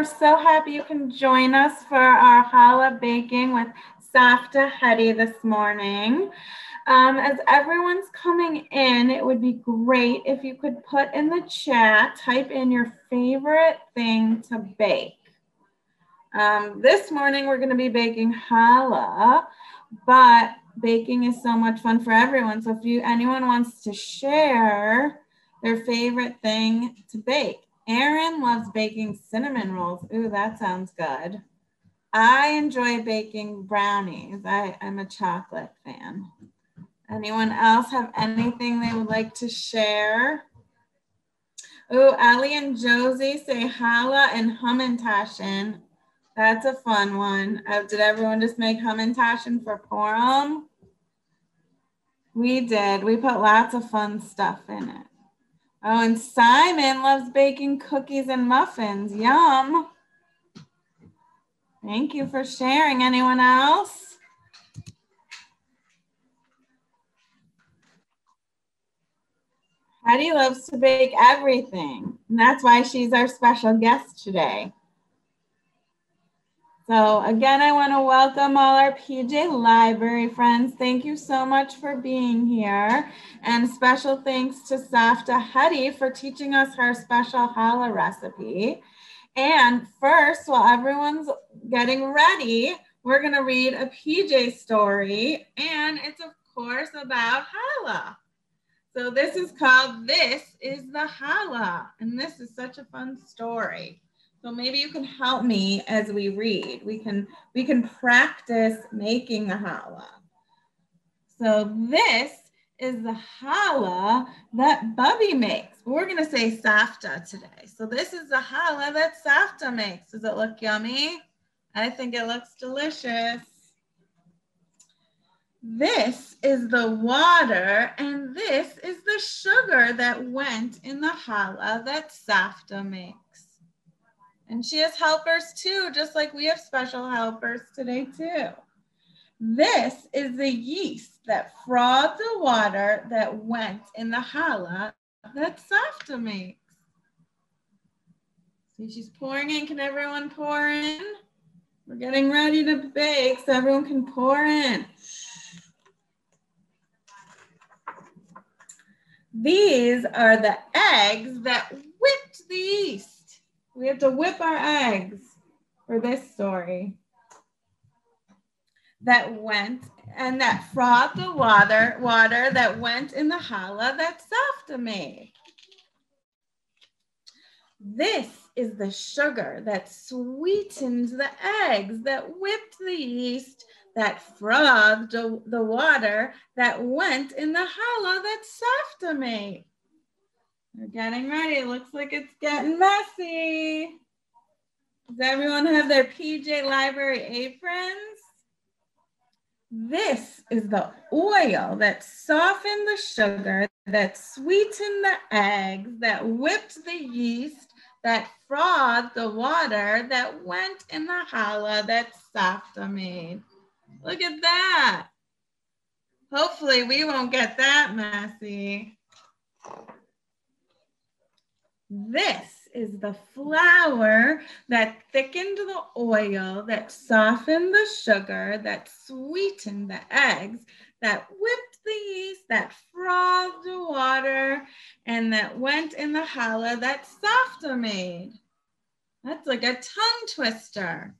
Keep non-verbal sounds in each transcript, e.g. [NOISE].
We're so happy you can join us for our challah baking with Savta Hedy this morning. Um, as everyone's coming in, it would be great if you could put in the chat, type in your favorite thing to bake. Um, this morning, we're going to be baking challah, but baking is so much fun for everyone. So if you anyone wants to share their favorite thing to bake, Aaron loves baking cinnamon rolls. Ooh, that sounds good. I enjoy baking brownies. I, I'm a chocolate fan. Anyone else have anything they would like to share? Oh, Ali and Josie say challah and hamantaschen. That's a fun one. Uh, did everyone just make hamantaschen for Purim? We did. We put lots of fun stuff in it. Oh, and Simon loves baking cookies and muffins. Yum. Thank you for sharing. Anyone else? Hedy loves to bake everything. And that's why she's our special guest today. So again, I want to welcome all our PJ Library friends. Thank you so much for being here. And special thanks to Savta Hedy for teaching us her special challah recipe. And first, while everyone's getting ready, we're going to read a PJ story. And it's, of course, about challah. So this is called This is the Challah. And this is such a fun story. So maybe you can help me as we read. We can we can practice making the challah. So this is the challah that Bubby makes. We're gonna say savta today. So this is the challah that savta makes. Does it look yummy? I think it looks delicious. This is the water and this is the sugar that went in the challah that savta makes. And she has helpers too, just like we have special helpers today too. This is the yeast that frothed the water that went in the challah that Savta makes. See, she's pouring in. Can everyone pour in? We're getting ready to bake so everyone can pour in. These are the eggs that whipped the yeast. We have to whip our eggs for this story. That went and that frothed the water, water that went in the challah that Savta made. This is the sugar that sweetened the eggs, that whipped the yeast, that frothed the water that went in the challah that Savta made. We're getting ready. It looks like it's getting messy. Does everyone have their PJ Library aprons? This is the oil that softened the sugar, that sweetened the eggs, that whipped the yeast, that frothed the water, that went in the challah that Savta made. Look at that. Hopefully we won't get that messy. This is the flour that thickened the oil, that softened the sugar, that sweetened the eggs, that whipped the yeast, that frothed the water, and that went in the challah that Savta made. That's like a tongue twister.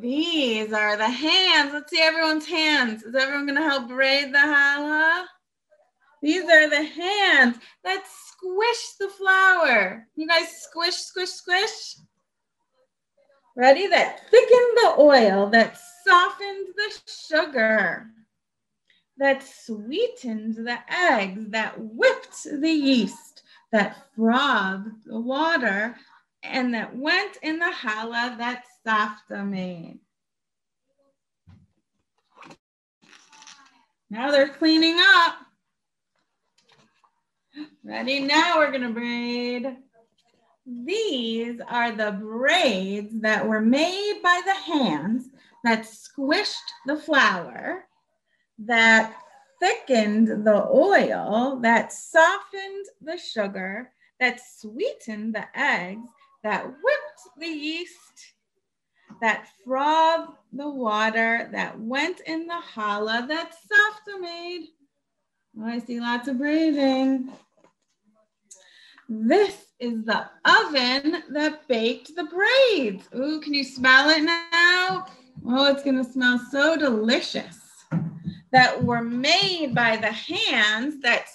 These are the hands. Let's see everyone's hands. Is everyone going to help braid the challah? These are the hands that squish the flour. You guys squish, squish, squish. Ready? That thickened the oil, that softened the sugar, that sweetened the eggs, that whipped the yeast, that frothed the water, and that went in the challah that Savta made. Now they're cleaning up. Ready? Now we're gonna braid. These are the braids that were made by the hands that squished the flour, that thickened the oil, that softened the sugar, that sweetened the eggs, that whipped the yeast, that frothed the water, that went in the challah, that savta made. Oh, I see lots of breathing. This is the oven that baked the braids. Ooh, can you smell it now? Oh, it's gonna smell so delicious. That were made by the hands that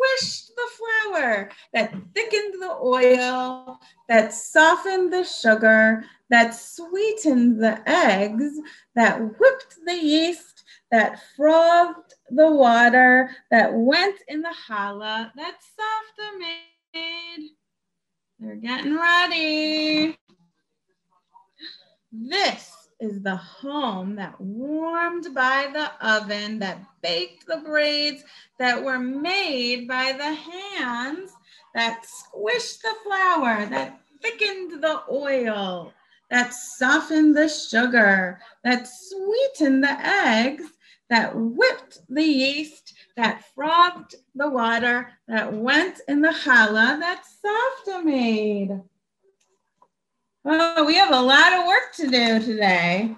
squished the flour, that thickened the oil, that softened the sugar, that sweetened the eggs, that whipped the yeast, that frothed the water, that went in the challah, that savta made. They're getting ready. This is the home that warmed by the oven, that baked the braids, that were made by the hands, that squished the flour, that thickened the oil, that softened the sugar, that sweetened the eggs, that whipped the yeast, that frothed the water, that went in the challah that savta made. Oh, we have a lot of work to do today.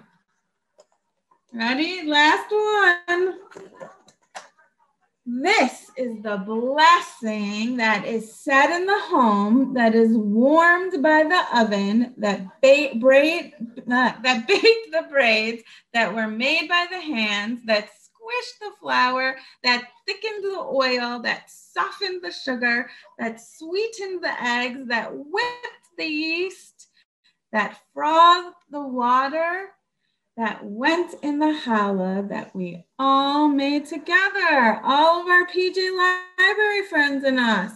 Ready? Last one. This is the blessing that is set in the home, that is warmed by the oven, that, ba- braid, uh, that [LAUGHS] baked the braids, that were made by the hands, that squished the flour, that thickened the oil, that softened the sugar, that sweetened the eggs, that whipped the yeast, that frothed the water, that went in the challah that we all made together, all of our PJ Library friends and us.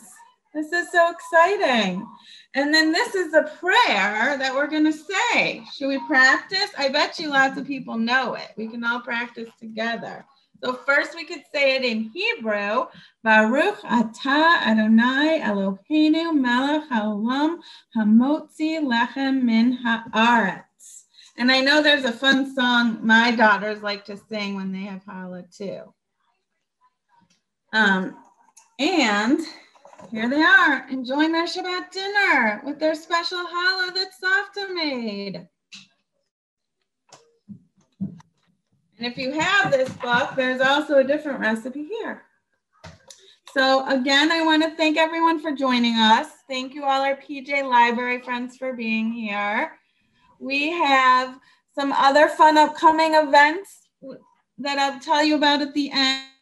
This is so exciting. And then this is a prayer that we're going to say. Should we practice? I bet you lots of people know it. We can all practice together. So first we could say it in Hebrew, Baruch Ata Adonai Eloheinu melech haolam hamotzi lechem min haaretz. And I know there's a fun song my daughters like to sing when they have challah too. Um, and here they are enjoying their Shabbat dinner with their special challah that Savta made. And if you have this book, there's also a different recipe here. So again, I want to thank everyone for joining us. Thank you all our PJ Library friends for being here. We have some other fun upcoming events that I'll tell you about at the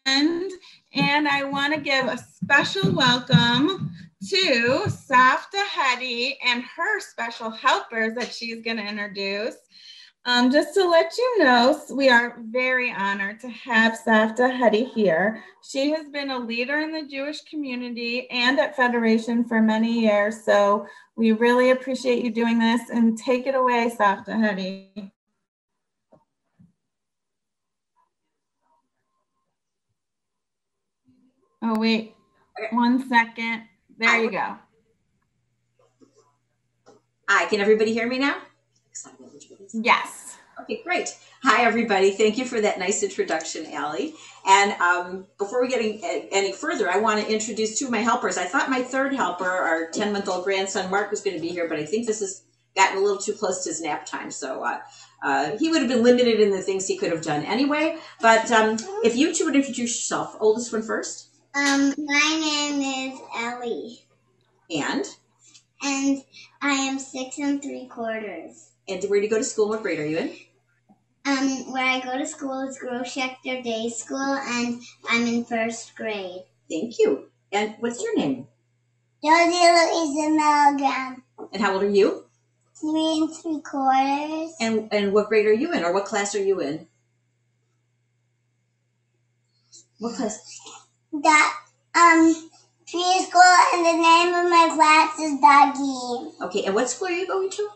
end. And I want to give a special welcome to Savta Hedy and her special helpers that she's going to introduce. Um, just to let you know, we are very honored to have Savta Hedy here. She has been a leader in the Jewish community and at Federation for many years. So we really appreciate you doing this and take it away, Savta Hedy. Oh, wait, one second. There you go. Hi, can everybody hear me now? Yes. Okay, great. Hi, everybody. Thank you for that nice introduction, Allie. And um, before we get any further, I want to introduce two of my helpers. I thought my third helper, our 10 month old grandson, Mark, was going to be here, but I think this has gotten a little too close to his nap time. So uh, uh, he would have been limited in the things he could have done anyway. But um, if you two would introduce yourself, oldest one first. Um, my name is Ellie. And? And I am six and three quarters. And where do you go to school? What grade are you in? Um, where I go to school is Gross Schechter Day School, and I'm in first grade. Thank you. And what's your name? Josie Louisa Milgrom. And how old are you? Three and three quarters. And and what grade are you in, or what class are you in? What class? That um preschool, and the name of my class is Doggy. Okay, and what school are you going to?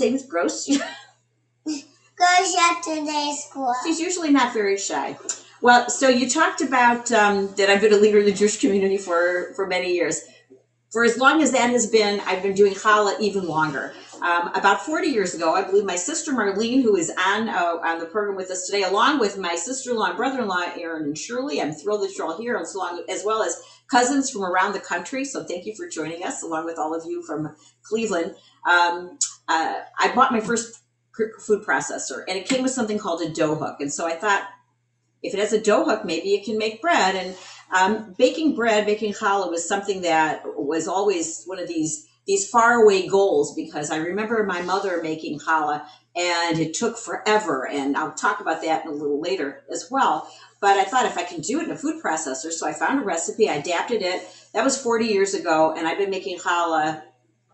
Same as gross. [LAUGHS] Go yesterday school. She's usually not very shy. Well, so you talked about um, that I've been a leader in the Jewish community for, for many years. For as long as that has been, I've been doing challah even longer. Um, about 40 years ago, I believe my sister Marlene, who is on uh, on the program with us today, along with my sister-in-law and brother-in-law Aaron and Shirley. I'm thrilled that you're all here, as, long, as well as cousins from around the country. So thank you for joining us, along with all of you from Cleveland. Um, uh, I bought my first food processor, and it came with something called a dough hook. And so I thought, if it has a dough hook, maybe it can make bread. And um, baking bread, baking challah was something that was always one of these these faraway goals because I remember my mother making challah and it took forever. And I'll talk about that a little later as well. But I thought if I can do it in a food processor, so I found a recipe, I adapted it. That was 40 years ago, and I've been making challah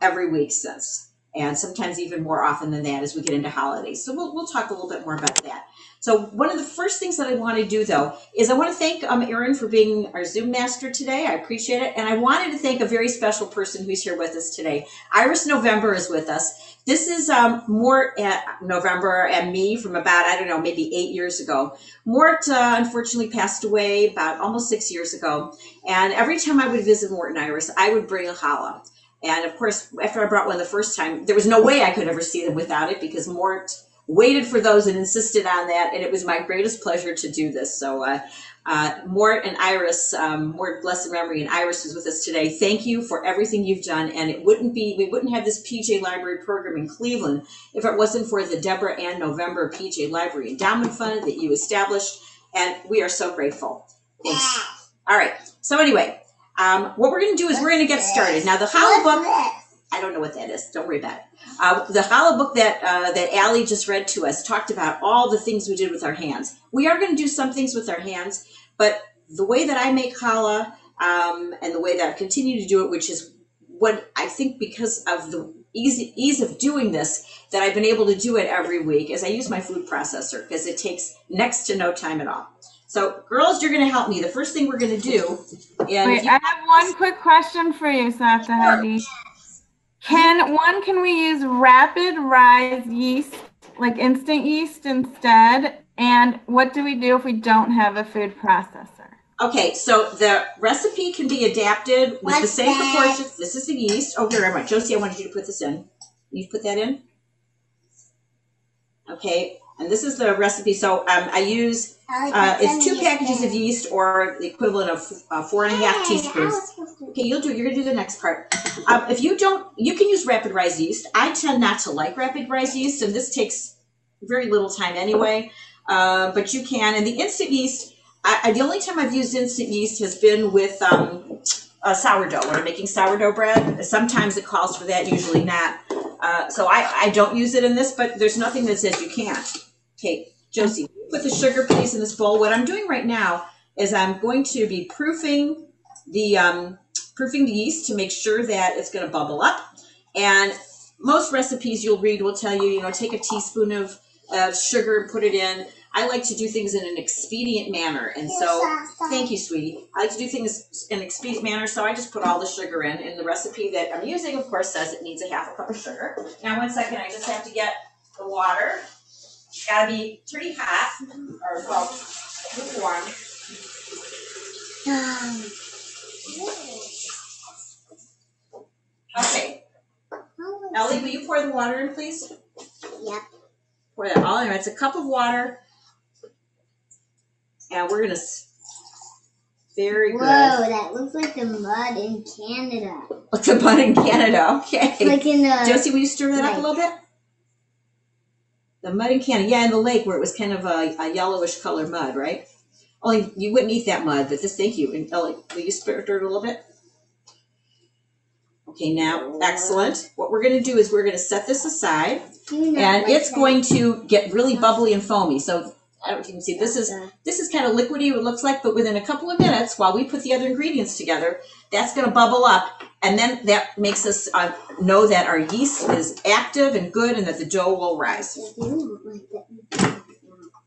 every week since, and sometimes even more often than that as we get into holidays. So we'll, we'll talk a little bit more about that. So one of the first things that I want to do though is I want to thank um, Erin for being our Zoom master today. I appreciate it. And I wanted to thank a very special person who's here with us today. Iris November is with us. This is um, Mort at November and me from about, I don't know, maybe eight years ago. Mort uh, unfortunately passed away about almost six years ago. And every time I would visit Mort and Iris, I would bring a challah. And of course, after I brought one the first time, there was no way I could ever see them without it because Mort waited for those and insisted on that. And it was my greatest pleasure to do this. So, uh, uh, Mort and Iris, um, Mort blessed memory, and Iris is with us today. Thank you for everything you've done. And it wouldn't be, we wouldn't have this PJ Library program in Cleveland if it wasn't for the Deborah Ann November PJ Library Endowment Fund that you established. And we are so grateful. Thanks. All right. So anyway, um, what we're going to do is we're going to get started. Now, the challah book, I don't know what that is. Don't worry about it. Uh, the challah book that uh, that Allie just read to us talked about all the things we did with our hands. We are going to do some things with our hands, but the way that I make challah um, and the way that I continue to do it, which is what I think because of the easy ease of doing this that I've been able to do it every week, is I use my food processor because it takes next to no time at all. So, girls, you're going to help me. The first thing we're going to do, and Wait, I have one quick question for you, Savta Hedy. Can one can we use rapid rise yeast, like instant yeast instead? And what do we do if we don't have a food processor? Okay, so the recipe can be adapted with What's the same that? proportions. This is the yeast. Oh, here I want Josie. I wanted you to put this in. You put that in. Okay, and this is the recipe. So um, I use uh, it's two packages of yeast or the equivalent of uh, four and a half teaspoons. Okay, you'll do. You're gonna do the next part. Um, if you don't, you can use rapid rise yeast. I tend not to like rapid rise yeast, and this takes very little time anyway. Uh, but you can. And the instant yeast, I, I, the only time I've used instant yeast has been with um, uh, sourdough when I'm making sourdough bread. Sometimes it calls for that, usually not. Uh, so I, I don't use it in this, but there's nothing that says you can't. Okay, Josie, put the sugar please in this bowl. What I'm doing right now is I'm going to be proofing the um, proofing the yeast to make sure that it's going to bubble up. And most recipes you'll read will tell you, you know, take a teaspoon of uh, sugar and put it in. I like to do things in an expedient manner. And so, thank you, sweetie. I like to do things in an expedient manner, so I just put all the sugar in. And the recipe that I'm using, of course, says it needs a half a cup of sugar. Now, one second, I just have to get the water. It's got to be pretty hot, or well, lukewarm. Okay. Ellie, will you pour the water in, please? Yep. Pour that all in. It's a cup of water. And we're going to. Very Whoa, good. that looks like the mud in Canada. Like the mud in Canada. Okay. It's like in the. Josie, will you stir that up a little bit? The mud in Canada. Yeah, in the lake where it was kind of a, a yellowish color mud, right? Only you wouldn't eat that mud, but this, thank you. And Ellie, will you stir it a little bit? Okay, now, excellent. What we're going to do is we're going to set this aside. And it's going to get really bubbly and foamy. So I don't know if you can see. This is this is kind of liquidy. It looks like, but within a couple of minutes, while we put the other ingredients together, that's going to bubble up, and then that makes us uh, know that our yeast is active and good, and that the dough will rise. You don't like that.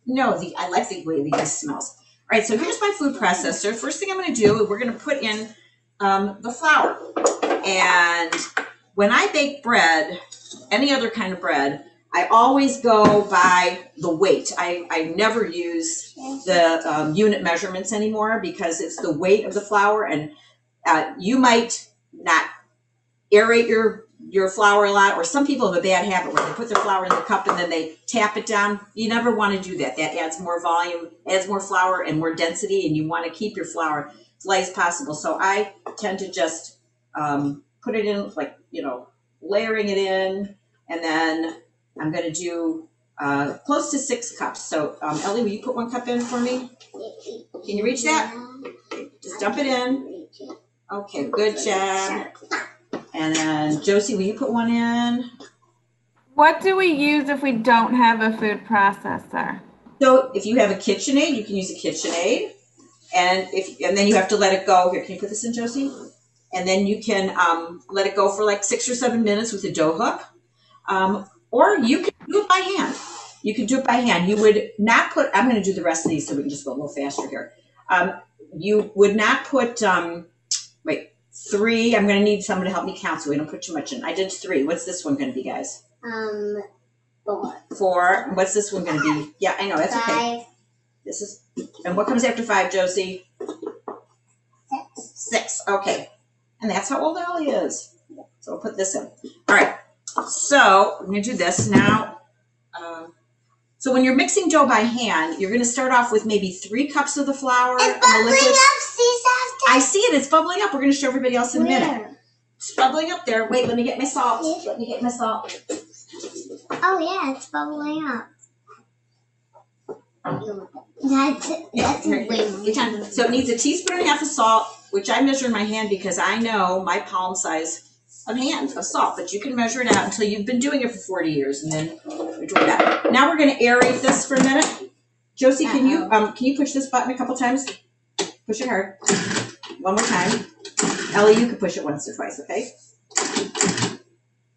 No, the I like the way the yeast smells. All right, so here's my food processor. First thing I'm going to do, we're going to put in um, the flour, and when I bake bread, any other kind of bread, I always go by the weight. I, I never use the um, unit measurements anymore because it's the weight of the flour, and uh, you might not aerate your your flour a lot, or some people have a bad habit where they put their flour in the cup and then they tap it down. You never want to do that. That adds more volume, adds more flour and more density, and you want to keep your flour as light as possible. So I tend to just um, put it in, like, you know, layering it in, and then I'm going to do uh, close to six cups. So, um, Ellie, will you put one cup in for me? Can you reach that? Just dump it in. Okay, good job. And then Josie, will you put one in? What do we use if we don't have a food processor? So if you have a KitchenAid, you can use a KitchenAid. And if and then you have to let it go. Here, can you put this in, Josie? And then you can um, let it go for like six or seven minutes with a dough hook. Um, or you can do it by hand. You can do it by hand. You would not put, I'm going to do the rest of these so we can just go a little faster here. Um, you would not put, um, wait, three. I'm going to need someone to help me count so we don't put too much in. I did three. What's this one going to be, guys? Um, four. Four. What's this one going to be? Yeah, I know. That's okay. Five, This is, and what comes after five, Josie? six. Six. Okay. And that's how old Ellie is. So we'll put this in. All right. So I'm going to do this now. Um, so when you're mixing dough by hand, you're going to start off with maybe three cups of the flour It's and the bubbling liquid. up, see? I see it. It's bubbling up. We're going to show everybody else in a minute. It's bubbling up there. Wait, let me get my salt. Let me get my salt. Oh yeah, it's bubbling up. That's that's way more. So it needs a teaspoon and a half of salt, which I measure in my hand because I know my palm size of hand of salt. But you can measure it out until you've been doing it for 40 years, and then we do that. Now we're going to aerate this for a minute. Josie, can you um can you push this button a couple times? Push it hard. One more time. Ellie, you can push it once or twice, okay?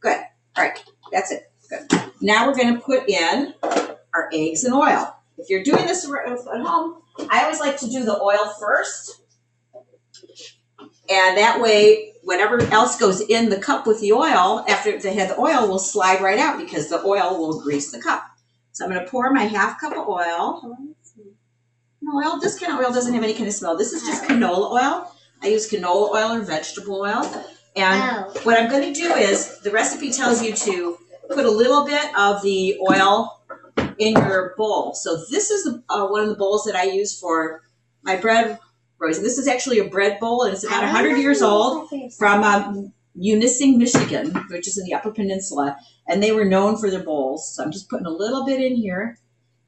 Good. All right. That's it. Good. Now we're going to put in our eggs and oil. If you're doing this at home, I always like to do the oil first. And that way, whatever else goes in the cup with the oil, after they had the oil, will slide right out because the oil will grease the cup. So I'm going to pour my half cup of oil. Oil, this kind of oil doesn't have any kind of smell. This is just canola oil. I use canola oil or vegetable oil. And Oh, what I'm going to do is the recipe tells you to put a little bit of the oil in your bowl. So this is uh, one of the bowls that I use for my bread roasting. This is actually a bread bowl, and it's about 100 years old from um, Munising, Michigan, which is in the Upper Peninsula, and they were known for their bowls. So I'm just putting a little bit in here,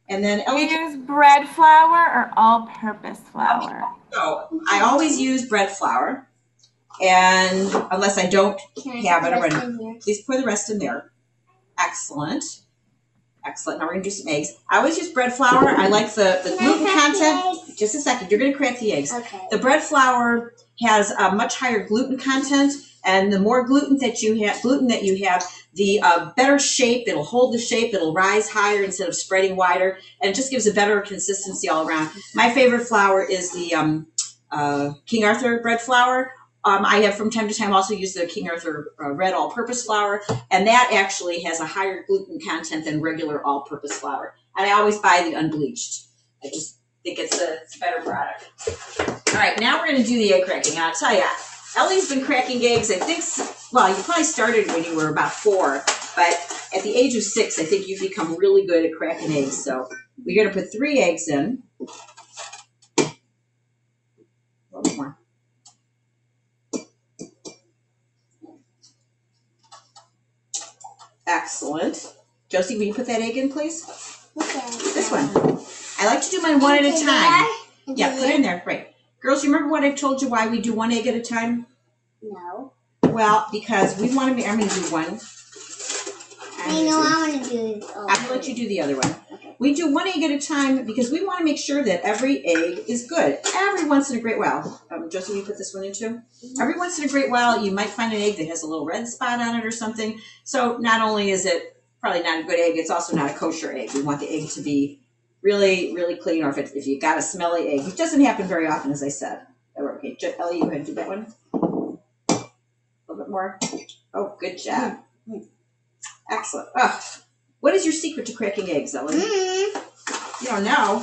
and then Do you Ellie. use bread flour or all-purpose flour? So I always use bread flour, and unless I don't Can I Yeah, put but the I'm rest in? Please pour the rest in there. Excellent. Excellent. Now we're gonna do some eggs. I always use bread flour. I like the, the gluten content. Just a second. You're gonna crack the eggs. Okay. The bread flour has a much higher gluten content, and the more gluten that you have, gluten that you have, the uh, better shape. It'll hold the shape. It'll rise higher instead of spreading wider, and it just gives a better consistency all around. My favorite flour is the um, uh, King Arthur bread flour. Um, I have from time to time also used the King Arthur uh, red all-purpose flour, and that actually has a higher gluten content than regular all-purpose flour. And I always buy the unbleached. I just think it's a, it's a better product. All right, now we're going to do the egg cracking. I'll tell you, Ellie's been cracking eggs. I think, well, you probably started when you were about four, but at the age of six, I think you've become really good at cracking eggs. So we're going to put three eggs in. Little more. Excellent. Josie, will you put that egg in, please? Okay. This one. I like to do mine one at a time. Yeah, put it in there. Great. Girls, you remember what I told you why we do one egg at a time? No. Well, because we want to make, I'm going to do one. I know I want to do I'm going to let you do the other one. We do one egg at a time because we want to make sure that every egg is good. Every once in a great while. Um, Josie, you put this one in too? Every once in a great while, you might find an egg that has a little red spot on it or something. So not only is it probably not a good egg, it's also not a kosher egg. We want the egg to be really, really clean. Or if, it, if you got a smelly egg, which doesn't happen very often, as I said. Okay, Ellie, you and do that one. A little bit more. Oh, good job. Excellent. Oh, what is your secret to cracking eggs, Ellie? Mm, You don't know.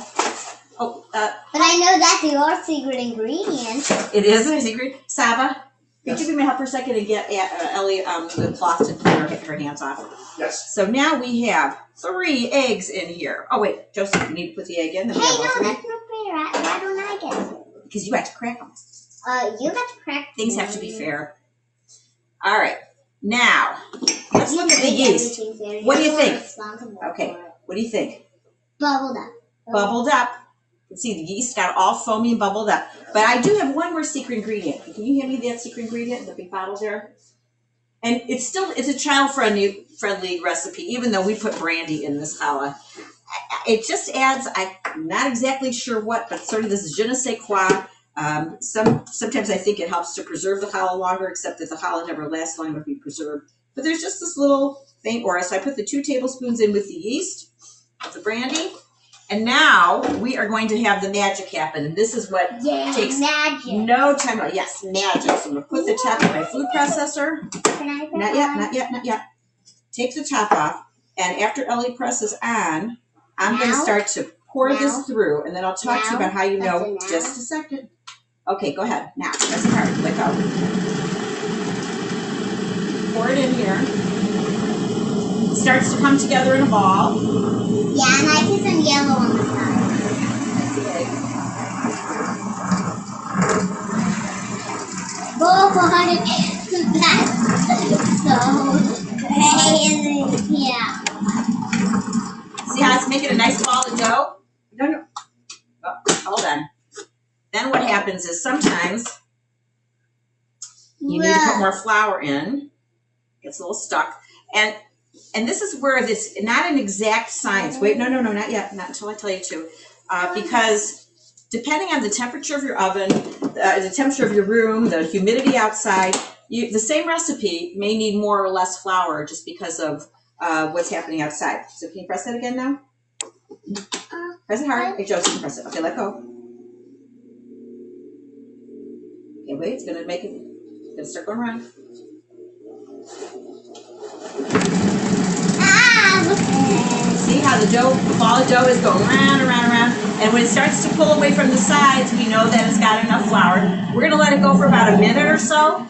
Oh, uh, but I know that's your secret ingredient. it is a secret. Saba, Could you be my help for a second and get uh, Ellie um, the cloth to clean her, her hands off? Yes. So now we have three eggs in here. Oh wait, Joseph, you need to put the egg in. Then Hey, we have all no, that's not fair. Why don't I get it? Because you have to crack them. Uh, you got to crack. Things have to be fair. All right, now let's look at the yeast. What do you think? Okay. What do you think? Bubbled up. Bubbled up. You can see the yeast got all foamy and bubbled up. But I do have one more secret ingredient. Can you hand me that secret ingredient, the big bottle there? And it's still it's a child friendly friendly recipe, even though we put brandy in this challah. It just adds I'm not exactly sure what, but sort of this je ne sais quoi. Um, some sometimes I think it helps to preserve the challah longer, except that the challah never lasts long enough to be preserved. But there's just this little thing, or So I put the two tablespoons in with the yeast, the brandy, and now we are going to have the magic happen. And this is what Takes magic. no time. Yes, magic. So I'm gonna put the top of my food processor. Can I Not yet, one? not yet, not yet. Take the top off, and after Ellie presses on, I'm going to start to pour Now? this through, and then I'll talk to you about how you know. Now? Just a second. Okay, go ahead. Now, press hard. Let go. Pour it in here. It starts to come together in a ball. Yeah, and I see some yellow on the side. That's the egg. Oh boy, that's so crazy. Yeah. See how it's making a nice ball of dough? No, no. Oh, hold on. Then what happens is sometimes you need to put more flour in. Gets a little stuck. And and this is where this not an exact science. Wait, no, no, no, not yet. Not until I tell you to. Uh, because depending on the temperature of your oven, uh, the temperature of your room, the humidity outside, you, the same recipe may need more or less flour just because of uh, what's happening outside. So can you press that again now? Press it hard. Hey, can press it. Okay, let go. It's gonna make it. Gonna start going around. See how the dough, the ball of dough is going round and round and round. And when it starts to pull away from the sides, we know that it's got enough flour. We're gonna let it go for about a minute or so,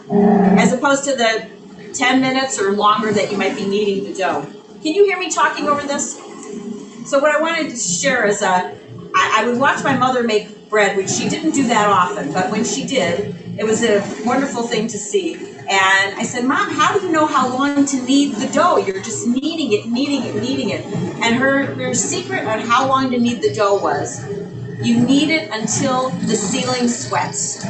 as opposed to the 10 minutes or longer that you might be kneading the dough. Can you hear me talking over this? So what I wanted to share is, uh, I, I would watch my mother make bread, which she didn't do that often, but when she did, it was a wonderful thing to see. And I said, Mom, how do you know how long to knead the dough? You're just kneading it, kneading it, kneading it. And her, her secret on how long to knead the dough was you knead it until the ceiling sweats.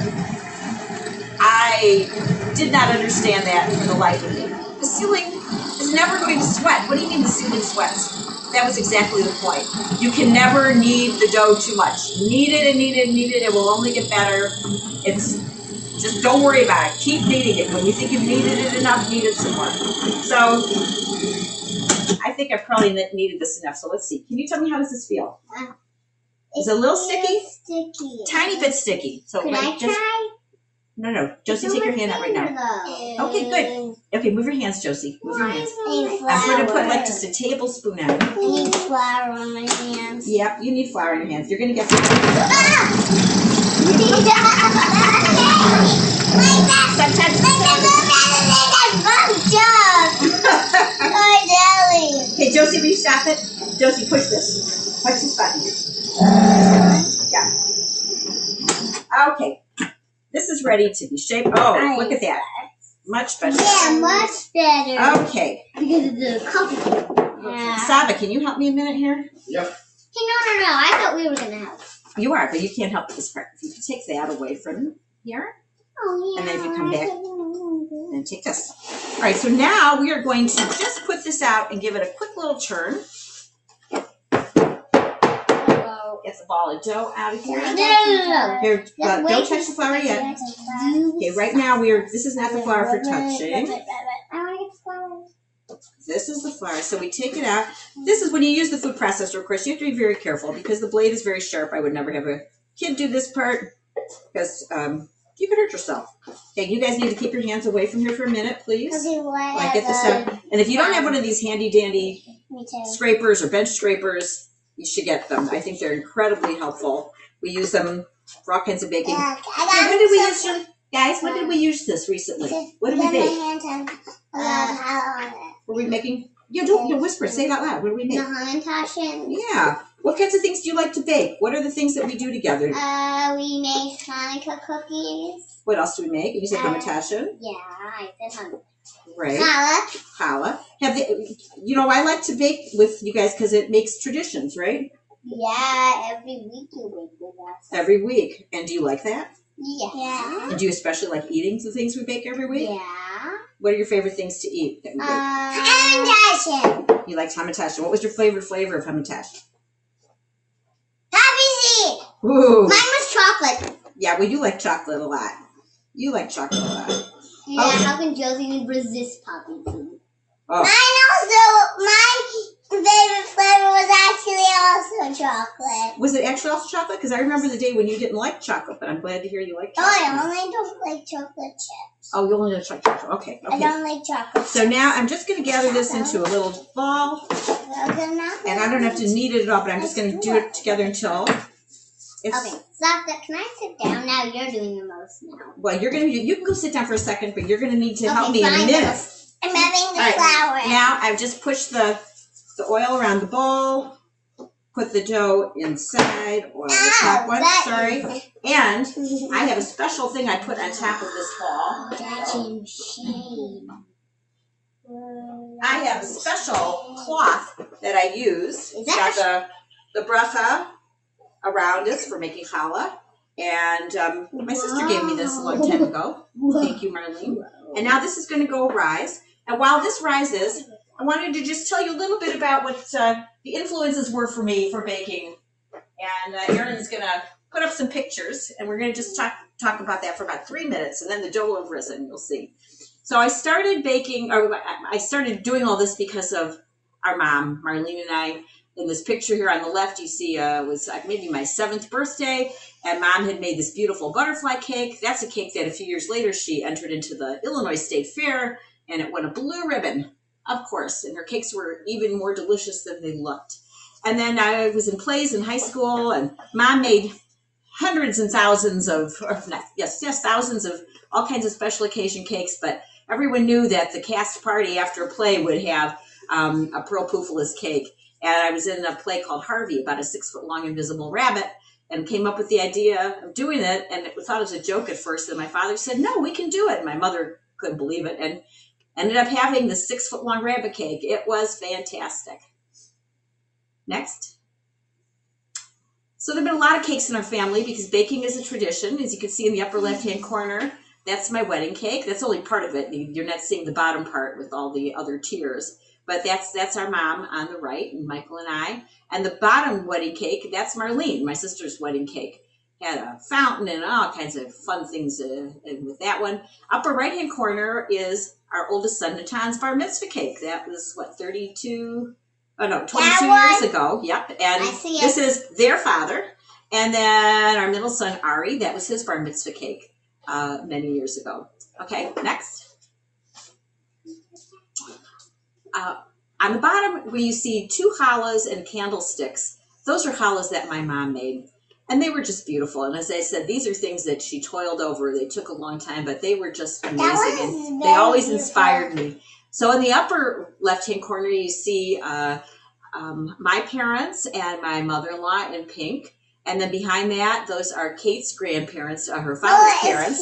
I did not understand that for the life of me. The ceiling is never going to sweat. What do you mean the ceiling sweats? That was exactly the point. You can never knead the dough too much. Knead it and knead it and knead it. It will only get better. It's just don't worry about it. Keep kneading it. When you think you've kneaded it enough, knead it some more. So I think I've probably kneaded this enough. So let's see. Can you tell me how does this feel? Is it a little sticky? Sticky. Tiny bit sticky. So like, I just try? No no. Josie, take your hand out right now. Okay, good. Okay, move your hands, Josie. Move your hands. I'm going to put like just a tablespoon on. I need flour on my hands. Yep, you need flour in your hands. You're gonna get. some. [LAUGHS] Sometimes. Hey, Josie, will you stop it? Josie, push this. Push this button. Yeah. Okay. This is ready to be shaped. Oh, look at that. Much better. Yeah, much better. Okay. Because of the coffee. Yeah. Saba, can you help me a minute here? Yep. Hey, no, no, no. I thought we were going to help. You are, but you can't help with this part. If you can take that away from here Oh, yeah. And then if you come back- and take this. All right, so now we are going to just put this out and give it a quick little turn. Get the ball of dough out of here. no, no, no. Here, uh, don't touch the flour yet. Okay, right now we are. This is not the flour for touching. I want to flour. This is the flour. So we take it out. This is when you use the food processor, of course, you have to be very careful because the blade is very sharp. I would never have a kid do this part because um, you could hurt yourself. Okay, you guys need to keep your hands away from here for a minute, please. Okay, what? Like, get this out. And if you don't have one of these handy dandy scrapers or bench scrapers, you should get them. I think they're incredibly helpful. We use them for all kinds of baking. Yeah, Hey, when did we use your Guys, when did we use this recently? What did we Then my make? hands have a lot of hollow on it. Were we making? Yeah, don't, don't whisper. Say it out loud. What did we make? Hamantaschen. Yeah. What kinds of things do you like to bake? What are the things that we do together? Uh, we made Hanukkah cookies. What else do we make? You said Uh, hamantashen, Yeah, I said Hanukkah. Right? Challah. Challah. Have they, you know, I like to bake with you guys because it makes traditions, right? Yeah, every week you bake with us. Every week. And do you like that? Yeah. Yeah. And do you especially like eating the things we bake every week? Yeah. What are your favorite things to eat that we bake? Uh, Hamantaschen. you like hamantashen. What was your favorite flavor of hamantashen? Poppy seed. Ooh. Mine was chocolate. Yeah, well, you like chocolate a lot. You like chocolate a lot. Yeah, Okay. how can Josie resist poppy seed? Oh. Mine also, my favorite flavor was actually also chocolate. Was it actually also chocolate? Because I remember the day when you didn't like chocolate, but I'm glad to hear you like Oh, chocolate. I only don't like chocolate chips. Oh, you only like chocolate. Okay, I don't like chocolate. So now I'm just going to gather this into a little ball, Okay, and I don't have to knead it at all, but I'm just going to do it together until it's. Okay, Savta, can I sit down now? You're doing the most now. Well, you're going to. You can go sit down for a second, but you're going to need to help me in a minute. I'm having the right, flour. Now I've just pushed the the oil around the bowl. Put the dough inside, oil the top one. Sorry, and I have a special thing I put on top of this ball. Touching shade. I have a special cloth that I use. It's that got the the bracha around us for making challah. And um, my sister gave me this a long time ago. Thank you, Marlene. And now this is going to go rise. And while this rises, I wanted to just tell you a little bit about what uh, the influences were for me for baking. And uh, Erin's going to put up some pictures, and we're going to just talk talk about that for about three minutes, and then the dough will have risen. You'll see. So I started baking, or I started doing all this because of our mom, Marlene, and I. In this picture here on the left, you see uh, was uh, maybe my seventh birthday, and mom had made this beautiful butterfly cake. That's a cake that a few years later she entered into the Illinois State Fair, and it won a blue ribbon, of course. And her cakes were even more delicious than they looked. And then I was in plays in high school, and mom made hundreds and thousands of, not, yes, yes, thousands of all kinds of special occasion cakes. But everyone knew that the cast party after a play would have um, a pearl poofless cake. And I was in a play called Harvey about a six foot long invisible rabbit and came up with the idea of doing it. And it was thought it was a joke at first and my father said no we can do it. And my mother couldn't believe it and ended up having the six foot long rabbit cake. It was fantastic. Next. So there have been a lot of cakes in our family because baking is a tradition as you can see in the upper left hand corner. That's my wedding cake. That's only part of it. You're not seeing the bottom part with all the other tiers but that's that's our mom on the right and michael and i and the bottom wedding cake, that's Marlene, my sister's wedding cake. Had a fountain and all kinds of fun things uh, with that one. Upper right hand corner is our oldest son, Natan's bar mitzvah cake. That was what, 32? Oh no, 22 years ago. Yep. And this is their father. And then our middle son, Ari, that was his bar mitzvah cake uh, many years ago. Okay, next. Uh, on the bottom, where you see two challahs and candlesticks, those are challahs that my mom made. And they were just beautiful. And as I said, these are things that she toiled over. They took a long time, but they were just amazing. and they always beautiful. inspired me. So in the upper left hand corner, you see uh, um, my parents and my mother in law in pink. And then behind that, those are Kate's grandparents, uh, her father's parents.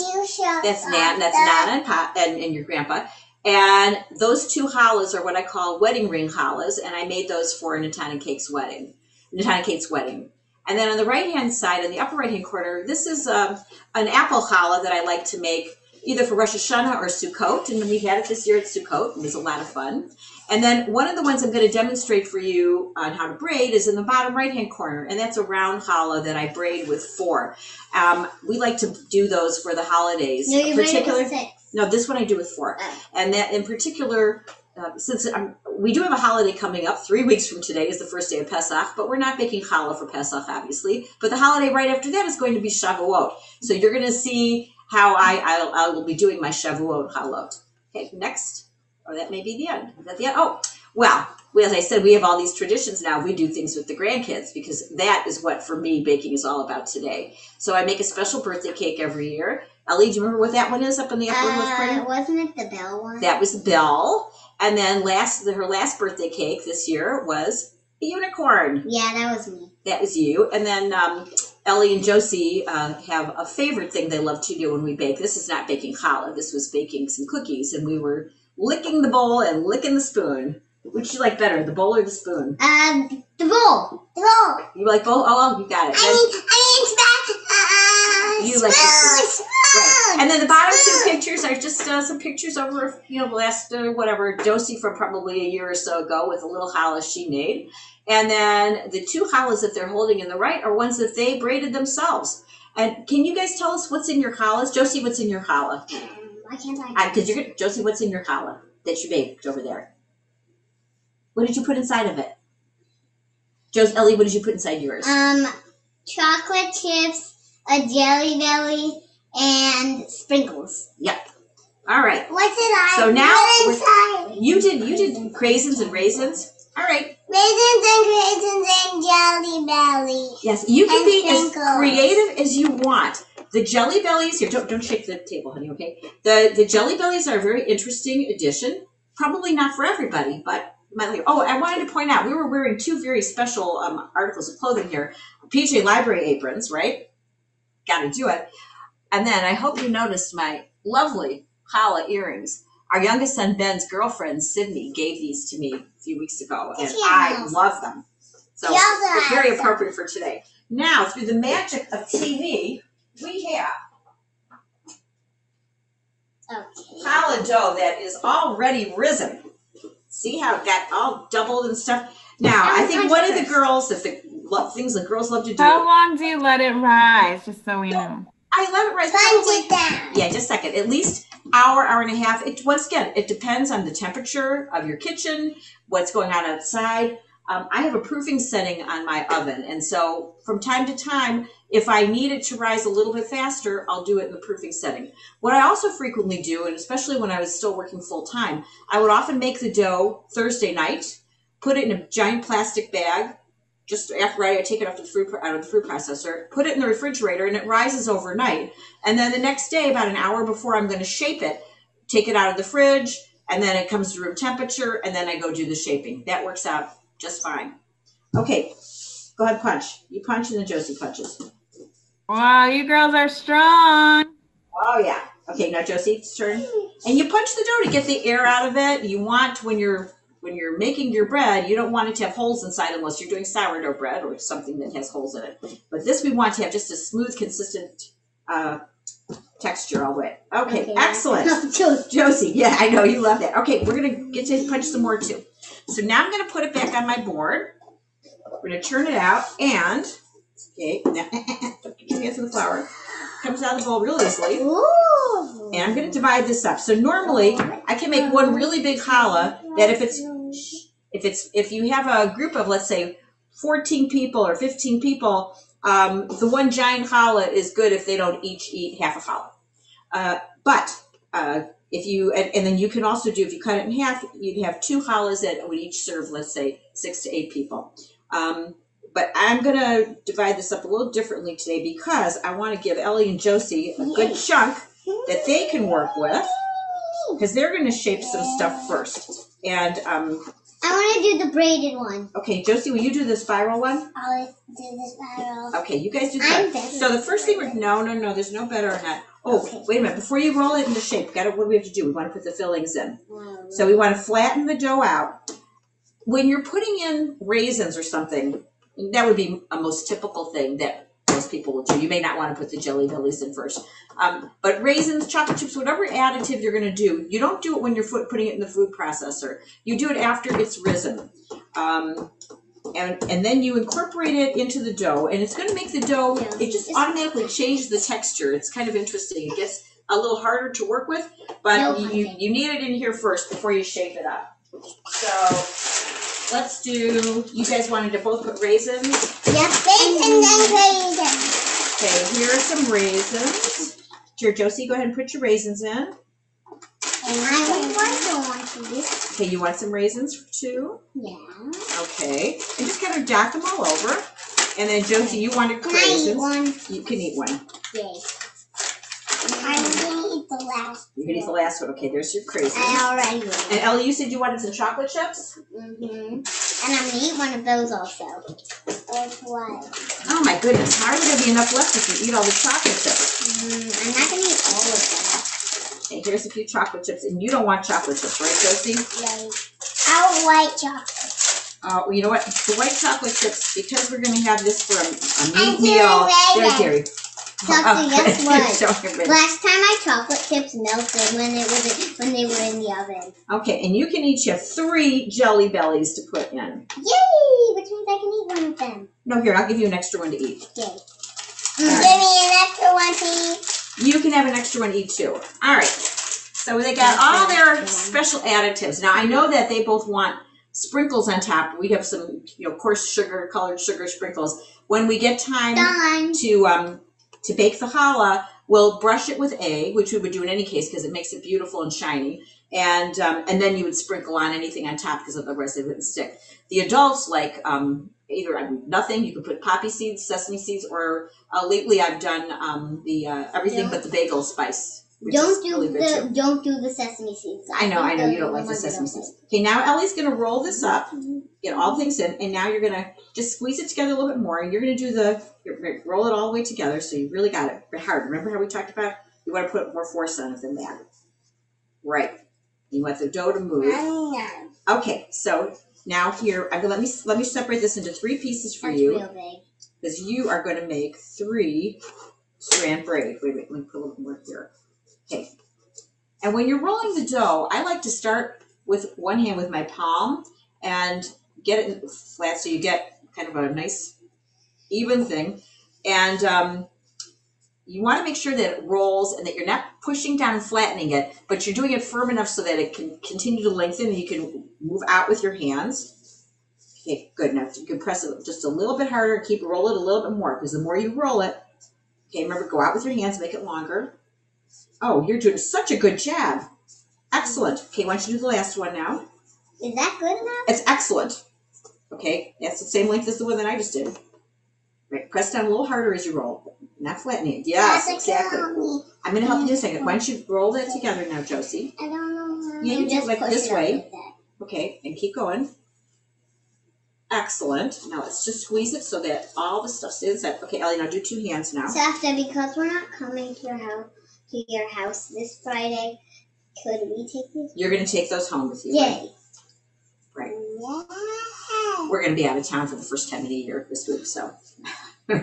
That's Nan. That's Nana and, pa, and and your grandpa. And those two challahs are what I call wedding ring challahs, and I made those for Natana Cake's wedding, Natana Kate's wedding. And then on the right hand side, in the upper right hand corner, this is um, an apple challah that I like to make either for Rosh Hashanah or Sukkot, and we had it this year at Sukkot. It was a lot of fun. And then one of the ones I'm going to demonstrate for you on how to braid is in the bottom right hand corner, and that's a round challah that I braid with four. Um, we like to do those for the holidays. No, you particular. with six. No, this one I do with four. Oh. And that in particular, uh, since um, we do have a holiday coming up, three weeks from today is the first day of Pesach, but we're not making challah for Pesach, obviously. But the holiday right after that is going to be Shavuot. So you're going to see how I, I'll, I will be doing my Shavuot challah. Okay, next. Or that may be the end. Is that the end? Oh, well, as I said, we have all these traditions now. We do things with the grandkids because that is what, for me, baking is all about today. So I make a special birthday cake every year. Ellie, do you remember what that one is up in the upper left Uh, corner? wasn't it the bell one? That was the bell. And then last, her last birthday cake this year was a unicorn. yeah, that was me. That was you. And then um, Ellie and Josie uh, have a favorite thing they love to do when we bake. This is not baking challah. This was baking some cookies, and we were licking the bowl and licking the spoon. Which you like better, the bowl or the spoon? Um, the bowl. The bowl. You like both? Oh, you got it. I mean, I mean, it's You like the spoon, spoon. spoon. And then the bottom two pictures are just uh, some pictures over, you know, last uh, whatever Josie from probably a year or so ago with a little challah she made, and then the two challahs that they're holding in the right are ones that they braided themselves. And can you guys tell us what's in your challahs? Josie, what's in your challah? Why can't I? Because you're gonna, Josie, what's in your challah that you baked over there? What did you put inside of it? Josie, Ellie, what did you put inside yours? Um, chocolate chips, a jelly belly, and sprinkles. Yep. All right, What did I? So now you did you did raisins and raisins. All right, Raisins and raisins and jelly belly. Yes, you can And be as creative as you want. The jelly bellies here. Don't don't shake the table, honey. Okay. The the jelly bellies are a very interesting addition. Probably not for everybody, but like. Oh, I wanted to point out we were wearing two very special um, articles of clothing here. PJ Library aprons, right? Got to do it. And then I hope you noticed my lovely challah earrings. Our youngest son Ben's girlfriend Sydney gave these to me a few weeks ago, and She I love them. So She they're very appropriate for today. Now, through the magic of TV, we have Okay. challah dough that is already risen. See how it got all doubled and stuff? Now, I think one of the girls, if the lo- things that girls love to do, How long do you let it rise, just so we know? I love it right Punch probably- down. Yeah, just a second. At least hour, hour and a half. It once again, it depends on the temperature of your kitchen, what's going on outside. Um, I have a proofing setting on my oven, and so from time to time, if I need it to rise a little bit faster, I'll do it in the proofing setting. What I also frequently do, and especially when I was still working full time, I would often make the dough Thursday night, put it in a giant plastic bag. Just after I take it off the fruit out of the food processor, put it in the refrigerator, and it rises overnight. And then the next day, about an hour before I'm going to shape it, take it out of the fridge, and then it comes to room temperature, and then I go do the shaping. That works out just fine. Okay, go ahead, punch. You punch, and then Josie punches. Wow, you girls are strong. Oh yeah. Okay, now Josie's turn. And you punch the dough to get the air out of it. You want when you're when you're making your bread, you don't want it to have holes inside unless you're doing sourdough bread or something that has holes in it. But this we want to have just a smooth, consistent uh, texture all the way. Okay, excellent. [LAUGHS] Josie, yeah, I know you love that. Okay, we're gonna get to punch some more too. So now I'm gonna put it back on my board. We're gonna turn it out and okay, now, [LAUGHS] don't get your hands in the flour. Comes out of the bowl real easily. Ooh. And I'm gonna divide this up. So normally I can make one really big challah that if it's if it's if you have a group of let's say 14 people or 15 people, um, the one giant challah is good if they don't each eat half a challah. Uh, but uh, if you and, and then you can also do if you cut it in half, you'd have two challahs that would each serve let's say six to eight people. Um, but I'm gonna divide this up a little differently today because I want to give Ellie and Josie a good chunk that they can work with because they're going to shape some stuff first. And um, I want to do the braided one. okay, Josie, will you do the spiral one? I'll do the spiral. Okay, you guys do I'm that. better. So the first thing we're no, no, no. There's no better or not. Oh, Okay. wait a minute. Before you roll it into shape, got to what do we have to do? We want to put the fillings in. So we want to flatten the dough out. When you're putting in raisins or something, that would be a most typical thing that most people will do. You may not want to put the jelly bellies in first. Um, but raisins, chocolate chips, whatever additive you're going to do, you don't do it when you're putting it in the food processor. You do it after it's risen. Um, and, and then you incorporate it into the dough, and it's going to make the dough, it just automatically changes the texture. It's kind of interesting. It gets a little harder to work with, but No you, you need it in here first before you shape it up. So let's do, you guys wanted to both put raisins? Yep, raisins and raisins. Okay, here are some raisins. Here, Josie, go ahead and put your raisins in. And I also want to do. Okay, you want some raisins too? Yeah. Okay, and just kind of dot them all over. And then Josie, you wanted Can I eat one? You can eat one. Yay. I'm the last. You're gonna eat the last one. Okay, there's your crazy. I already ate. And Ellie, you said you wanted some chocolate chips? Mm-hmm. And I'm gonna eat one of those also. Of what? Oh my goodness, how are there gonna be enough left if you eat all the chocolate chips? Mm, I'm not gonna eat all of them. Okay, here's a few chocolate chips, and you don't want chocolate chips, right, Josie? Like, I white chocolate. Uh, well, you know what? The white chocolate chips, because we're gonna have this for a, a meat Gary meal. There's. Gary. Josie, guess [LAUGHS] what? Show him it. Last time my chocolate chips melted when it was when they were in the oven. Okay, and you can each have three jelly bellies to put in. Yay! Which means I can eat one of them. No, here, I'll give you an extra one to eat. Yay. Mm, Give me an extra one, please. You can have an extra one to eat too. All right. So they got all their special additives. Now I know that they both want sprinkles on top. We have some, you know, coarse sugar, colored sugar sprinkles. When we get time Done. to um to bake the challah, we'll brush it with egg, which we would do in any case because it makes it beautiful and shiny. And um, and then you would sprinkle on anything on top because otherwise it wouldn't stick. The adults like um, either um, nothing. You could put poppy seeds, sesame seeds, or uh, lately I've done um, the uh, everything Don't- but the bagel spice. Don't do really the too. don't do the sesame seeds. I know, I know you don't like the sesame seeds. Okay, now Ellie's gonna roll this up, get all things in, and now you're gonna just squeeze it together a little bit more. And you're gonna do the you're gonna roll it all the way together, so you really got it hard. Remember how we talked about you want to put more force on it than that, right? You want the dough to move. Okay, so now here I'm gonna let me let me separate this into three pieces for That's you because you are going to make three strand braid. Wait, wait, let me put a little more here. Okay. And when you're rolling the dough, I like to start with one hand with my palm and get it flat so you get kind of a nice even thing. And um, you want to make sure that it rolls and that you're not pushing down and flattening it, but you're doing it firm enough so that it can continue to lengthen and you can move out with your hands. Okay, good. Now you can press it just a little bit harder and keep roll it a little bit more because the more you roll it, okay, remember go out with your hands, make it longer. Oh, you're doing such a good job. Excellent. Okay, why don't you do the last one now? Is that good enough? It's excellent. Okay, that's the same length as the one that I just did. Right, press down a little harder as you roll, not flattening it. Yes, That's exactly. I'm gonna help you in a second. Why don't you roll that together now, Josie? I don't know. Yeah, you do it like this way. Okay, and keep going. Excellent. Now let's just squeeze it so that all the stuff stays inside. Okay, Ellie, now do two hands now. So after, because we're not coming to your house to your house this Friday, could we take these? You're gonna take those home with you. Yay! Right. Yeah. We're gonna be out of town for the first time in a year this week, so. [LAUGHS]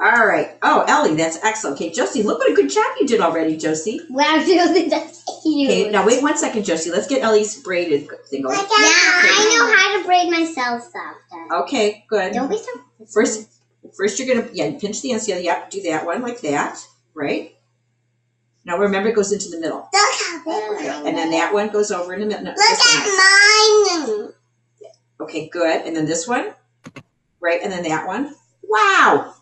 All right. Oh, Ellie, that's excellent. Okay, Josie, look what a good job you did already, Josie. Wow, [LAUGHS] Josie, that's huge. Okay, now wait one second, Josie. Let's get Ellie's braided thing going. Yeah, I know how to braid myself. Okay, good. Don't be so. First, first you're gonna yeah pinch the ends together. Yep, do that one like that, right? Now remember, it goes into the middle, Look how big Yeah, and then that one goes over in the middle. no, Look this one. at mine. Okay, good. And then this one, right? And then that one. Wow,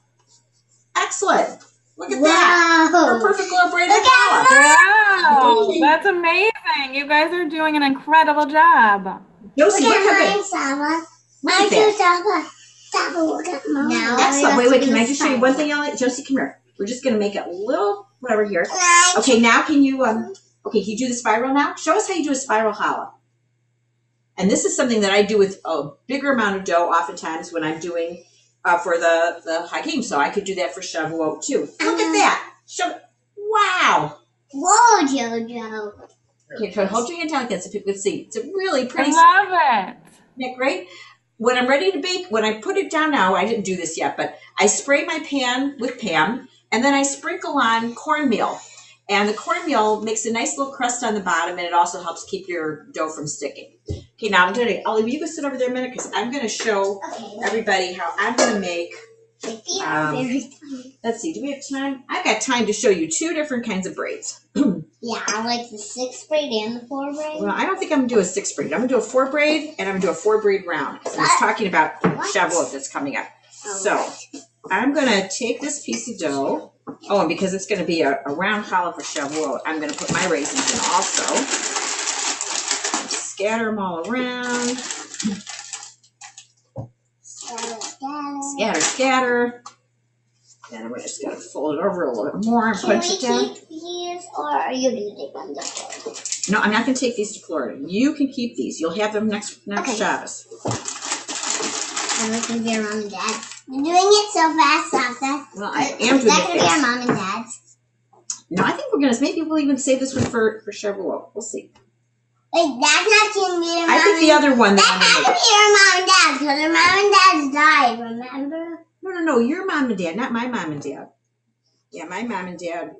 excellent. Look at that. Our Wow. perfect little braided Look at challah. Wow, that's amazing. You guys are doing an incredible job. Josie, Look look at good. mine, Saba. Mine at too, that. Saba. Saba, look at mine. Now Excellent. Wait, wait. Can I just show you one thing, Ellie? Josie, come here. We're just gonna make it a little whatever here. Okay, now can you um okay, can you do the spiral now? Show us how you do a spiral challah. And this is something that I do with a bigger amount of dough oftentimes when I'm doing uh, for the the chagim. So I could do that for Shavuot too. Look at Uh-huh. that. Show wow. Whoa, Jojo. Okay, so hold your hand down like that so people can see. It's a really pretty I love it. Isn't that great? When I'm ready to bake, when I put it down now, I didn't do this yet, but I spray my pan with Pam and then I sprinkle on cornmeal. And the cornmeal makes a nice little crust on the bottom and it also helps keep your dough from sticking. Okay, now I'm doing it. Ollie, will you go sit over there a minute? Because I'm going to show Okay. everybody how I'm going to make, Um, let's see, do we have time? I've got time to show you two different kinds of braids. [CLEARS THROAT] Yeah, I like the six braid and the four braid. Well, I don't think I'm going to do a six braid. I'm going to do a four braid and I'm going to do a four braid round. I was talking about What? That's coming up. Oh, So I'm gonna take this piece of dough. Oh, and because it's gonna be a, a round challah for Shavuot, I'm gonna put my raisins in also. Scatter them all around. scatter, scatter. Scatter, scatter. Then I'm just gonna fold it over a little bit more and Can punch it down. these, or are you gonna take them to Florida? No, I'm not gonna take these to Florida. You can keep these. You'll have them next next Okay. Shabbos. And we can be and dad. You're doing it so fast, Savta. Well, I am doing that it gonna be our mom and dad's? No, I think we're gonna maybe we'll even save this one for for Shavuot. We'll see. Wait, that's not gonna be our mom I think the other one That's that not I'm gonna be our mom and dad because our mom and dad's died. Remember? No, no, no. Your mom and dad, not my mom and dad. Yeah, my mom and dad,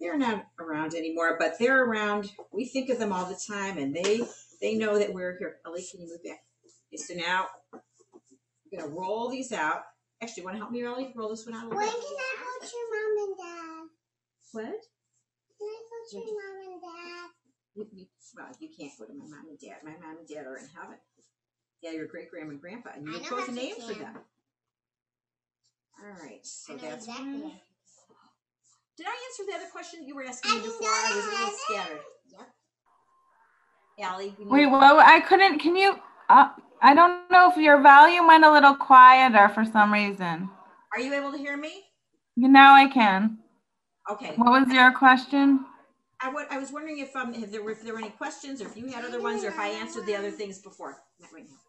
they're not around anymore, but they're around. We think of them all the time, and they they know that we're here. Ellie, can you move back? Okay, so now I'm gonna roll these out. Actually, want to help me, Ellie? Roll this one out a little When bit. can I go to your mom and dad? What? Can I go to your mom and dad? You, you, well, you can't go to my mom and dad. My mom and dad are in heaven. Yeah, your great grandma and grandpa, and you I have know both a name for them. All right, so I know that's exactly. one. Did I answer the other question you were asking I me before? I was a little I did. scattered. Allie, we Wait, need- well, I couldn't. Can you? Uh, I don't know if your volume went a little quieter for some reason. are you able to hear me? Now I can. Okay. What was your question? I was wondering if um if there were if there were any questions or if you had other ones or if I answered the other things before. Not right now.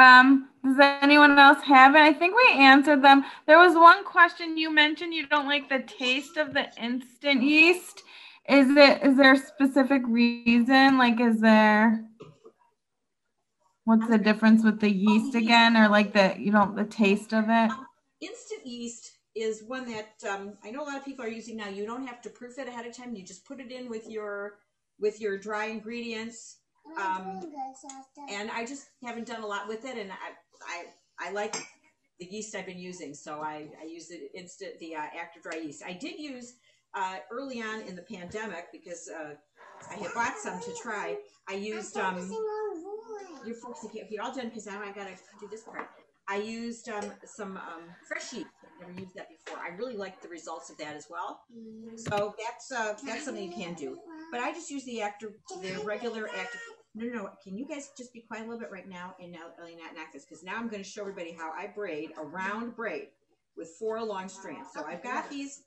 Um, does anyone else have it? I think we answered them. There was one question you mentioned you don't like the taste of the instant yeast. Is it is there a specific reason? Like is there what's the difference with the yeast again or like the you don't the taste of it? Instant yeast is one that um, I know a lot of people are using now. You don't have to proof it ahead of time. You just put it in with your with your dry ingredients. Um, doing good, Savta. and I just haven't done a lot with it. And I, I, I like the yeast I've been using, so I, I use the instant, the uh, active dry yeast. I did use uh, early on in the pandemic because uh, I had bought some to try. I used um, focusing on voice. You're. Okay, all done because now I gotta do this part. I used um, some um, fresh. I've never used that before. I really like the results of that as well. So that's uh, that's something you can do. But I just use the active, the regular active. No, no, no. Can you guys just be quiet a little bit right now and now Ellie not knock this? Because now I'm going to show everybody how I braid a round braid with four long strands. So I've got these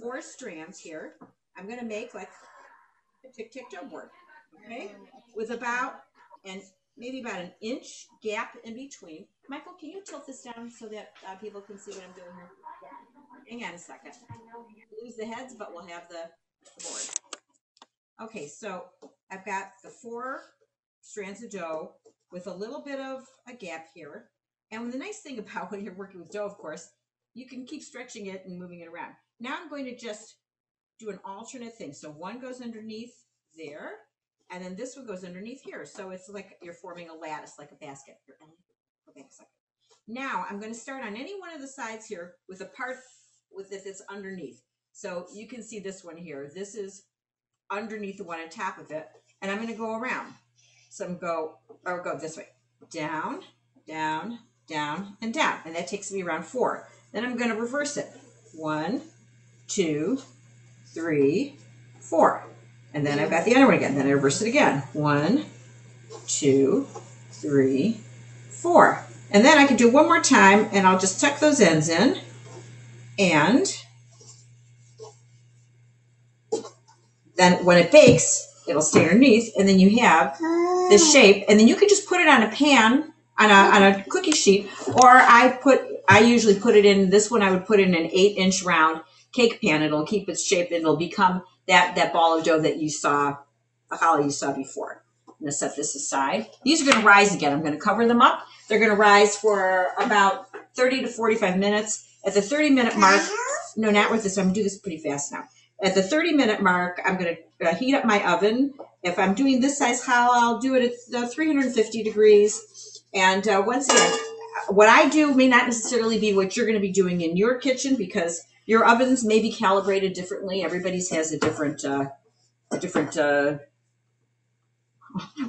four strands here. I'm going to make like a tic tac toe board, okay? With about and maybe about an inch gap in between. Michael, can you tilt this down so that uh, people can see what I'm doing here? Hang on a second. Lose the heads, but we'll have the board. Okay, so I've got the four strands of dough with a little bit of a gap here. And the nice thing [LAUGHS] about when you're working with dough, of course, you can keep stretching it and moving it around. Now I'm going to just do an alternate thing. So one goes underneath there, and then this one goes underneath here. So it's like you're forming a lattice, like a basket. Go back a second. Now I'm going to start on any one of the sides here with a part with this that's underneath. So you can see this one here. This is underneath the one on top of it, and I'm going to go around. So I'm go or go this way, down, down, down, and down, and that takes me around four. Then I'm going to reverse it. One, two, three, four, and then I've got the other one again. Then I reverse it again. One, two, three, four, and then I can do one more time, and I'll just tuck those ends in, and then when it bakes, it'll stay underneath, and then you have this ah. shape, and then you can just put it on a pan on a on a cookie sheet, or I put I usually put it in this one. I would put in an eight inch round cake pan. It'll keep its shape. and It'll become that that ball of dough that you saw, the challah you saw before. I'm gonna set this aside. These are gonna rise again. I'm gonna cover them up. They're gonna rise for about 30 to 45 minutes. At the 30 minute mark, no, not with this. I'm gonna do this pretty fast now. At the 30 minute mark, I'm gonna uh, heat up my oven. If I'm doing this size challah, I'll do it at uh, 350 degrees. And uh, once again, what I do may not necessarily be what you're going to be doing in your kitchen because your ovens may be calibrated differently. Everybody's has a different, uh, a different uh,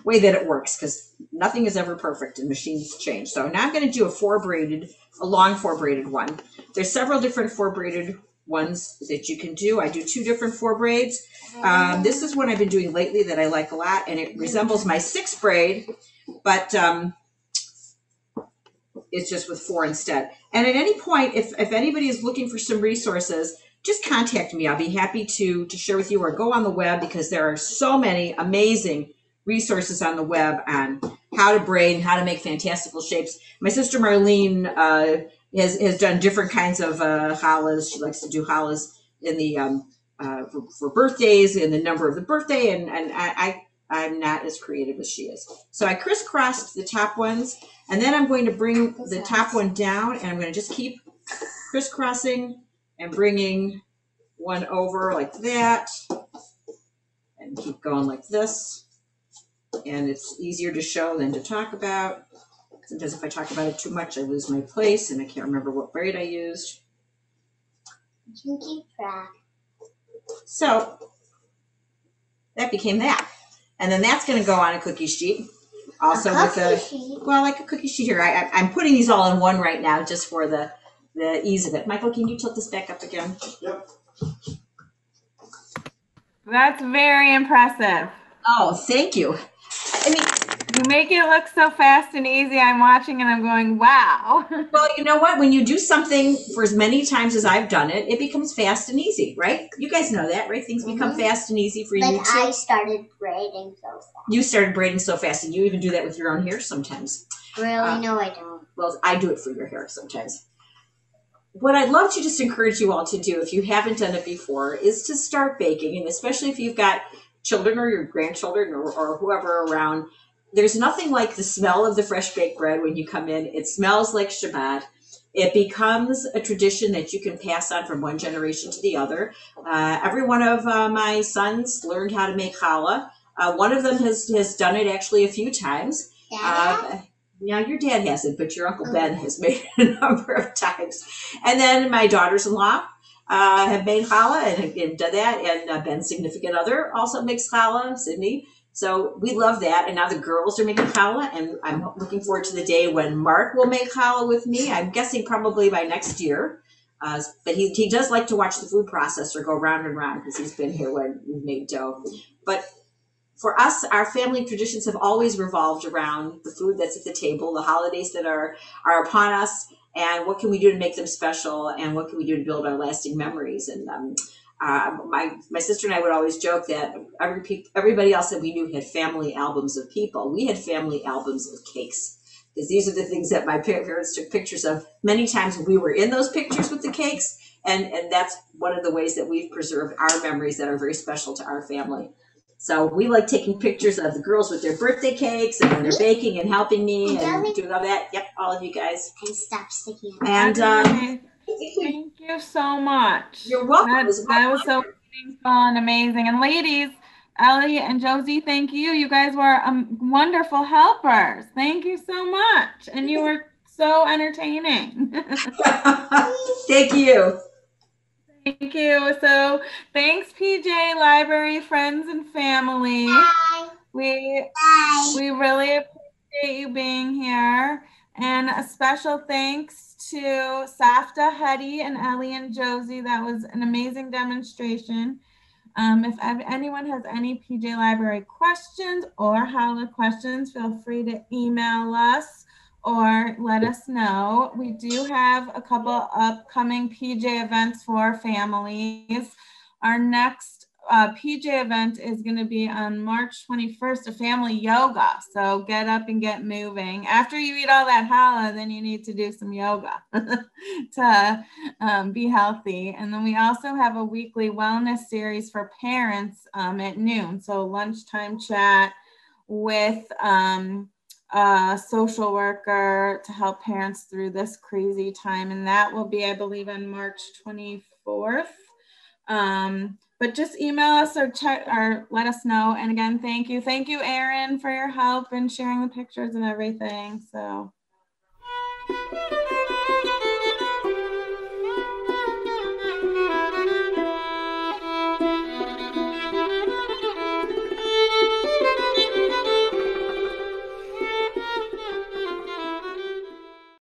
way that it works because nothing is ever perfect and machines change. So now I'm going to do a four braided, a long four braided one. There's several different four braided ones that you can do. I do two different four braids. Um, this is one I've been doing lately that I like a lot, and it resembles my six braid, but um, is just with four instead. And at any point, if, if anybody is looking for some resources, just contact me. I'll be happy to, to share with you or go on the web because there are so many amazing resources on the web on how to braid and how to make fantastical shapes. My sister Marlene uh, has, has done different kinds of uh, challahs. She likes to do challahs in the um, uh, for, for, birthdays and the number of the birthday, and, and I, I I'm not as creative as she is. So I crisscrossed the top ones, and then I'm going to bring the top one down, and I'm going to just keep crisscrossing and bringing one over like that, and keep going like this. And it's easier to show than to talk about. Sometimes if I talk about it too much, I lose my place, and I can't remember what braid I used. You can. So that became that. And then that's going to go on a cookie sheet. Also A with a, sheet. well, like a cookie sheet here. I, I, I'm putting these all in one right now just for the, the ease of it. Michael, can you tilt this back up again? Yep. That's very impressive. Oh, thank you. I mean, You make it look so fast and easy. I'm watching and I'm going, wow. [LAUGHS] well, you know what? When you do something for as many times as I've done it, it becomes fast and easy, right? You guys know that, right? Things become Mhm. fast and easy for you Like too. I started braiding so fast. You started braiding so fast, and you even do that with your own hair sometimes. Really? Uh, no, I don't. well, I do it for your hair sometimes. What I'd love to just encourage you all to do, if you haven't done it before, is to start baking, and especially if you've got children or your grandchildren or, or whoever around. There's nothing like the smell of the fresh baked bread when you come in. It smells like Shabbat. It becomes a tradition that you can pass on from one generation to the other. Uh, every one of uh, my sons learned how to make challah. Uh, one of them has, has done it actually a few times. Dad? Uh, now your dad hasn't, but your uncle Ben has made it [LAUGHS] a number of times. And then my daughters-in-law uh, have made challah and, and done that. And uh, Ben's significant other also makes challah, Sydney. So we love that. And now the girls are making challah, and I'm looking forward to the day when Mark will make challah with me. I'm guessing probably by next year. Uh, but he, he does like to watch the food processor go round and round because he's been here when we've made dough. But for us, our family traditions have always revolved around the food that's at the table, the holidays that are are upon us, and what can we do to make them special, and what can we do to build our lasting memories. And um, uh, my my sister and I would always joke that every peop everybody else that we knew had family albums of people. We had family albums of cakes. Because these are the things that my parents took pictures of. Many times we were in those pictures with the cakes, and, and that's one of the ways that we've preserved our memories that are very special to our family. So we like taking pictures of the girls with their birthday cakes and when they're baking and helping me and doing all that. Yep, all of you guys. And stop sticking out. And um. Thank you so much. you're welcome. That, was that was so fun, amazing. And ladies, Ellie and Josie, thank you. You guys were um, wonderful helpers. Thank you so much. And you were so entertaining. [LAUGHS] Thank you. thank you. So thanks, PJ Library, friends and family. Bye. We Bye. we really appreciate you being here. And a special thanks to Savta, Hedy, and Ellie and Josie. That was an amazing demonstration. Um, if anyone has any PJ Library questions or challah questions, feel free to email us or let us know. We do have a couple upcoming PJ events for families. Our next uh, PJ event is going to be on March 21st, a family yoga. So get up and get moving. After you eat all that challah, then you need to do some yoga [LAUGHS] to um, be healthy. And then we also have a weekly wellness series for parents um, at noon. So lunchtime chat with um, a social worker to help parents through this crazy time. And that will be, I believe, on March 24th. But just email us or check or let us know. And again, thank you. Thank you, Erin, for your help and sharing the pictures and everything. So.